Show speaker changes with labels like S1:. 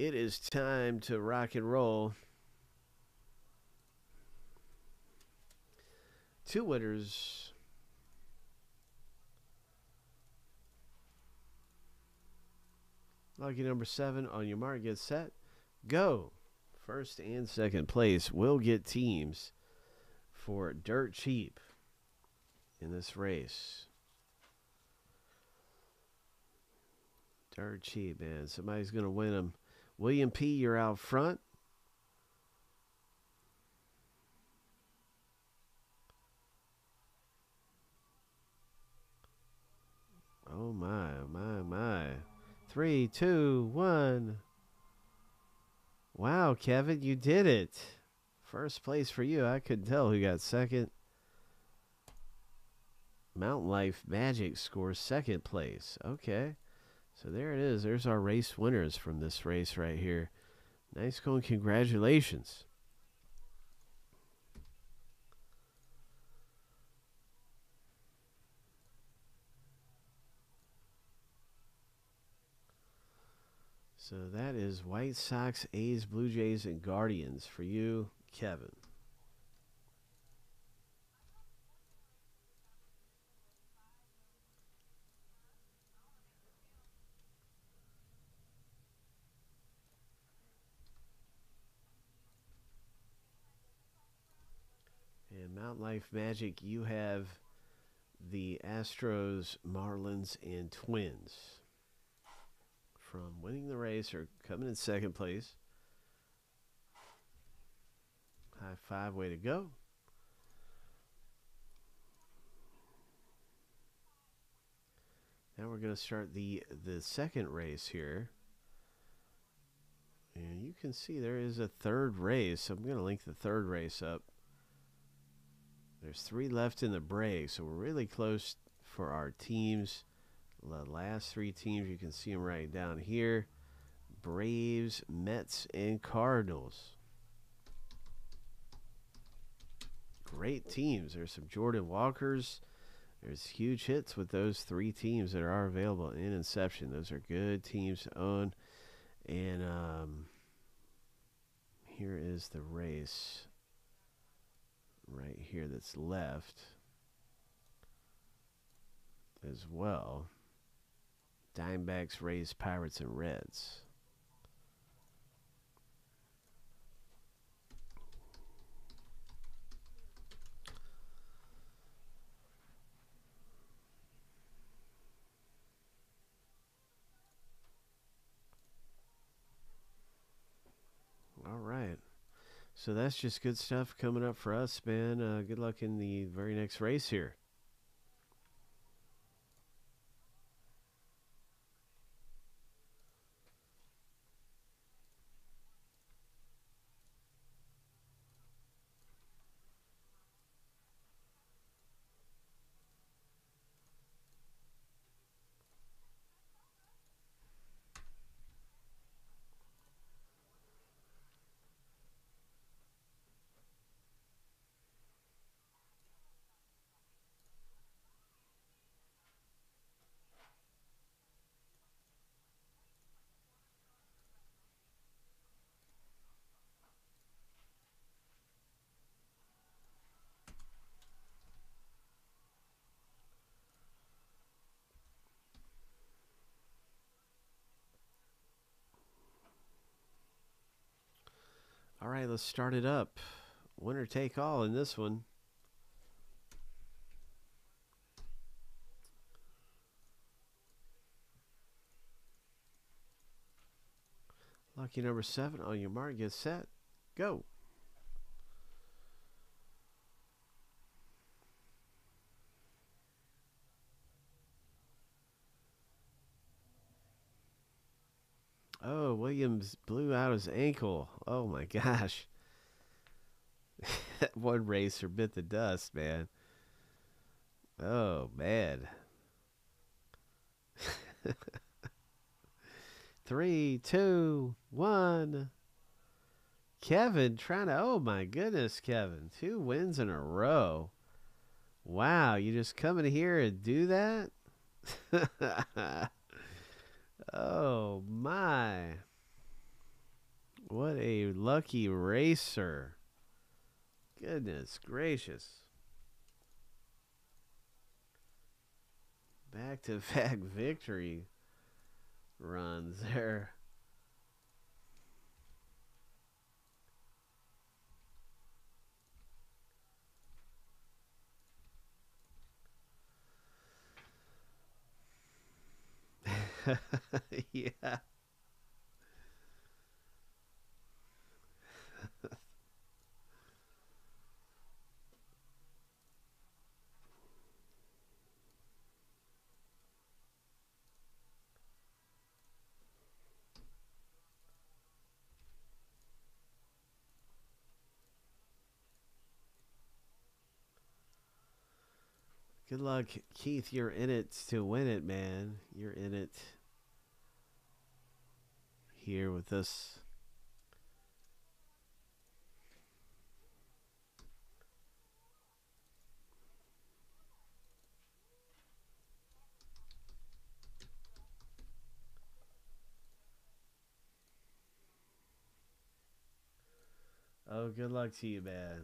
S1: It is time to rock and roll. Two winners. Lucky number seven on your mark, get set, go. First and second place will get teams for dirt cheap in this race. Dirt cheap, man. Somebody's going to win them. William P., you're out front. Oh, my, my, my. Three, two, one. Wow, Kevin, you did it. First place for you. I couldn't tell who got second. Mountain Life Magic scores second place. Okay. So there it is. There's our race winners from this race right here. Nice going. Congratulations. So that is White Sox, A's, Blue Jays, and Guardians for you, Kevin. Life Magic, you have the Astros, Marlins, and Twins from winning the race or coming in second place. High five, way to go. Now we're going to start the the second race here. And you can see there is a third race. So I'm going to link the third race up. There's three left in the Braves, so we're really close for our teams. The last three teams, you can see them right down here. Braves, Mets, and Cardinals. Great teams. There's some Jordan Walkers. There's huge hits with those three teams that are available in Inception. Those are good teams to own. And um, here is the race right here that's left as well. Diamondbacks, Rays, Pirates, and Reds. All right. So that's just good stuff coming up for us, man. Uh, good luck in the very next race here. All right, let's start it up. Winner take all in this one. Lucky number seven on your mark, get set, go. Williams blew out his ankle. Oh my gosh. that one racer bit the dust, man. Oh man. Three, two, one. Kevin trying to, oh my goodness, Kevin. Two wins in a row. Wow, you just come in here and do that? Oh my. What a lucky Racer. Goodness gracious. Back to back victory runs there. yeah. Good luck, Keith. You're in it to win it, man. You're in it here with us. Oh, good luck to you, man.